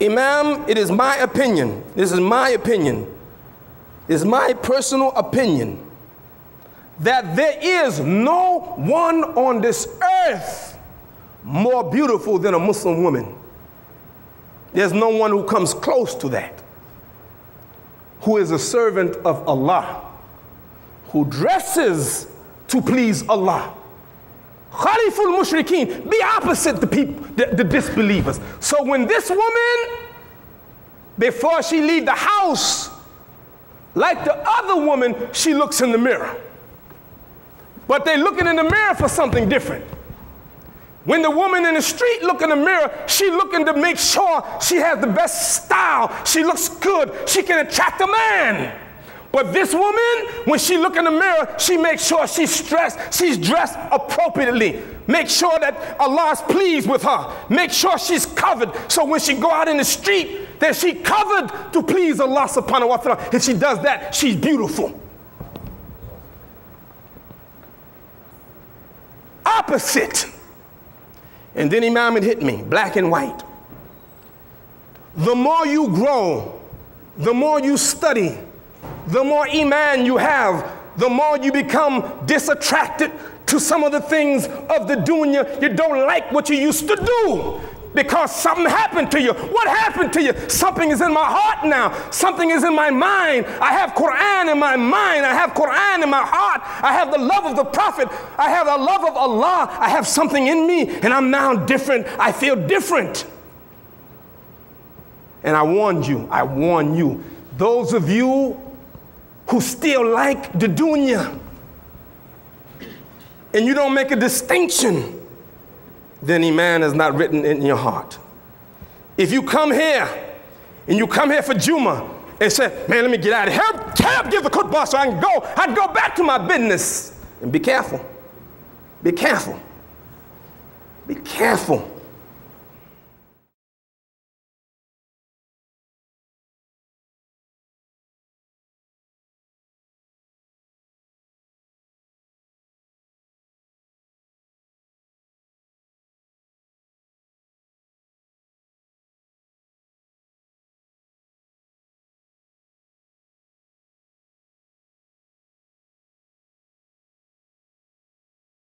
Imam, it is my opinion, this is my opinion, It's my personal opinion, that there is no one on this earth more beautiful than a Muslim woman. There's no one who comes close to that, who is a servant of Allah, who dresses to please Allah. Khaliful Mushrikeen, be opposite the people, the, the disbelievers. So when this woman, before she leave the house, like the other woman, she looks in the mirror. But they looking in the mirror for something different. When the woman in the street look in the mirror, she looking to make sure she has the best style. She looks good. She can attract a man. But this woman, when she look in the mirror, she makes sure she's dressed, she's dressed appropriately. Make sure that Allah is pleased with her. Make sure she's covered. So when she go out in the street, that she covered to please Allah subhanahu wa ta'ala. If she does that, she's beautiful. Opposite. And then Imam hit me, black and white. The more you grow, the more you study, the more iman you have, the more you become disattracted to some of the things of the dunya. You don't like what you used to do because something happened to you. What happened to you? Something is in my heart now. Something is in my mind. I have Quran in my mind. I have Quran in my heart. I have the love of the Prophet. I have the love of Allah. I have something in me and I'm now different. I feel different. And I warned you, I warn you, those of you who still like the dunya and you don't make a distinction, then Iman is not written in your heart. If you come here and you come here for Juma and say, man, let me get out of here, help, help give the khutbah so I can go, I'd go back to my business. And be careful. Be careful. Be careful.